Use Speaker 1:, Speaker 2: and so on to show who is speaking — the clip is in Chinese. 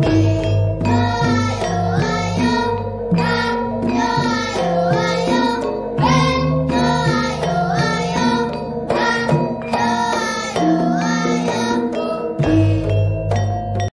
Speaker 1: 你。